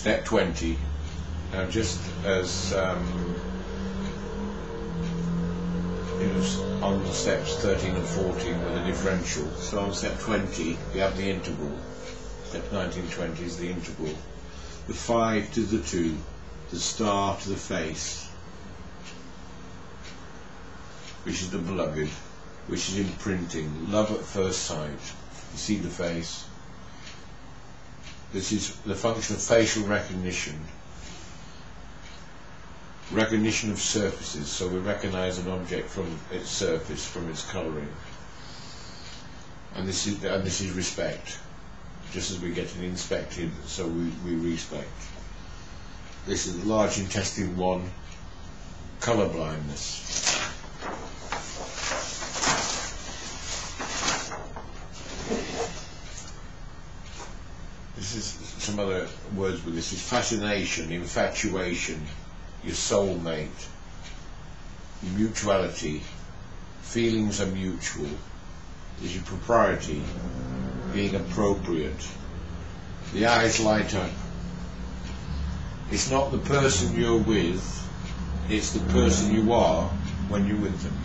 Step 20. Now, just as um, you know, on the steps 13 and 14 with the differential, so on step 20 we have the integral. Step 19, 20 is the integral. The 5 to the 2, the star to the face, which is the beloved, which is imprinting, love at first sight. You see the face. This is the function of facial recognition. Recognition of surfaces, so we recognize an object from its surface, from its colouring. And this is and this is respect. Just as we get it inspected, so we, we respect. This is large intestine one, colour blindness. This is some other words with this is fascination, infatuation, your soulmate, mutuality, feelings are mutual, is your propriety, being appropriate. The eyes light up. It's not the person you're with, it's the person you are when you're with them.